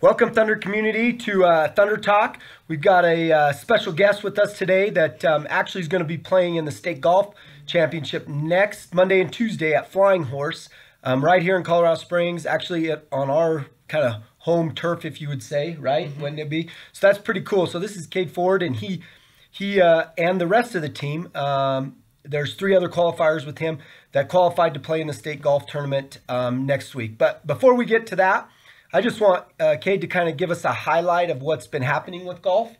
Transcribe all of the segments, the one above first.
Welcome, Thunder community, to uh, Thunder Talk. We've got a uh, special guest with us today that um, actually is going to be playing in the state golf championship next Monday and Tuesday at Flying Horse, um, right here in Colorado Springs. Actually, at, on our kind of home turf, if you would say, right? Mm-hmm. Wouldn't it be? So that's pretty cool. So this is Cade Ford, and he he uh, and the rest of the team. Um, there's three other qualifiers with him that qualified to play in the state golf tournament um, next week. But before we get to that, I just want uh, Cade to kind of give us a highlight of what's been happening with golf,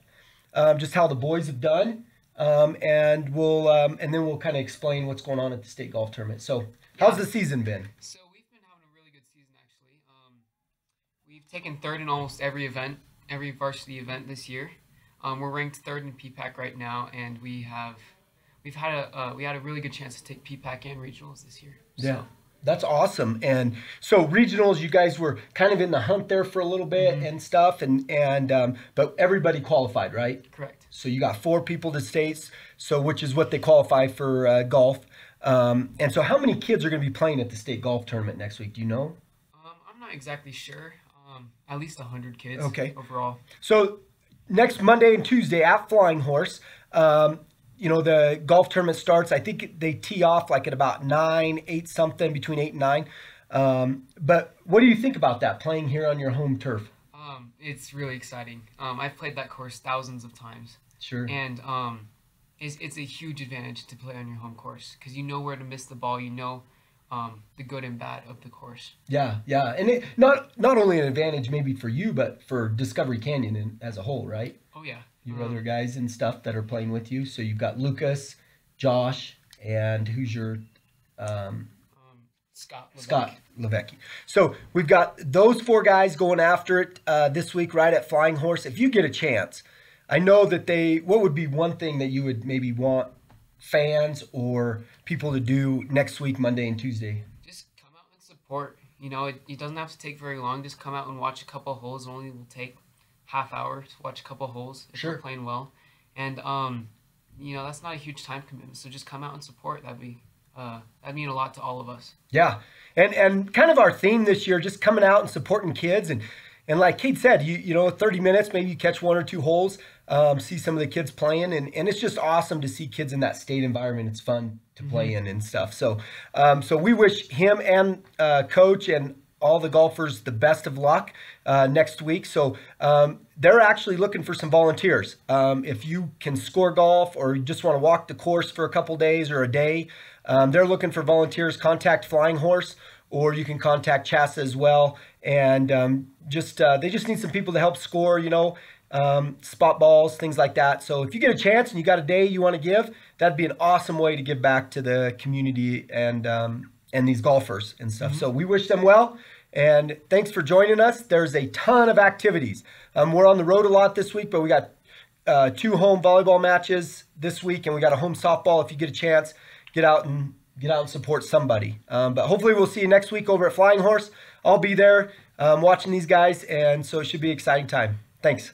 um, just how the boys have done, um, and we'll um, and then we'll kind of explain what's going on at the state golf tournament. So, how's the season been? So we've been having a really good season actually. Um, we've taken third in almost every event, every varsity event this year. Um, we're ranked third in PPAC right now, and we have we've had a uh, we had a really good chance to take PPAC and regionals this year. So. That's awesome. And so regionals, you guys were kind of in the hunt there for a little bit mm-hmm. and stuff, and and um, but everybody qualified, right? Correct. So you got four people to states, so which is what they qualify for uh, golf. Um, and so, how many kids are going to be playing at the state golf tournament next week? Do you know? Um, I'm not exactly sure. Um, at least hundred kids. Okay. Overall. So next Monday and Tuesday at Flying Horse. Um, you know, the golf tournament starts. I think they tee off like at about nine, eight something, between eight and nine. Um, but what do you think about that playing here on your home turf? Um, it's really exciting. Um, I've played that course thousands of times. Sure. And um, it's, it's a huge advantage to play on your home course because you know where to miss the ball. You know um, the good and bad of the course. Yeah, yeah, and it, not not only an advantage maybe for you, but for Discovery Canyon in, as a whole, right? Oh yeah. Your um, other guys and stuff that are playing with you. So you've got Lucas, Josh, and who's your um, um, Scott. Scott Levesque. So we've got those four guys going after it uh, this week, right at Flying Horse. If you get a chance, I know that they. What would be one thing that you would maybe want fans or people to do next week, Monday and Tuesday? Just come out and support. You know, it, it doesn't have to take very long. Just come out and watch a couple holes. It only will take half hour to watch a couple holes if sure. we're playing well. And um, you know, that's not a huge time commitment. So just come out and support. That'd be uh, that'd mean a lot to all of us. Yeah, and and kind of our theme this year, just coming out and supporting kids and and like Cade said, you you know, 30 minutes, maybe you catch one or two holes, um, see some of the kids playing, and, and it's just awesome to see kids in that state environment. It's fun to play mm-hmm. in and stuff. So um, so we wish him and uh, coach and all the golfers the best of luck uh, next week. So um, they're actually looking for some volunteers. Um, if you can score golf or you just want to walk the course for a couple days or a day, um, they're looking for volunteers. Contact Flying Horse or you can contact CHSAA as well. And um, just uh, they just need some people to help score, you know, um, spot balls, things like that. So if you get a chance and you got a day you want to give, that'd be an awesome way to give back to the community and um, and these golfers and stuff. Mm-hmm. So we wish them well. And thanks for joining us. There's a ton of activities. Um, we're on the road a lot this week, but we got uh, two home volleyball matches this week, and we got a home softball. If you get a chance, get out and get out and support somebody. Um, but hopefully, we'll see you next week over at Flying Horse. I'll be there um, watching these guys, and so it should be an exciting time. Thanks.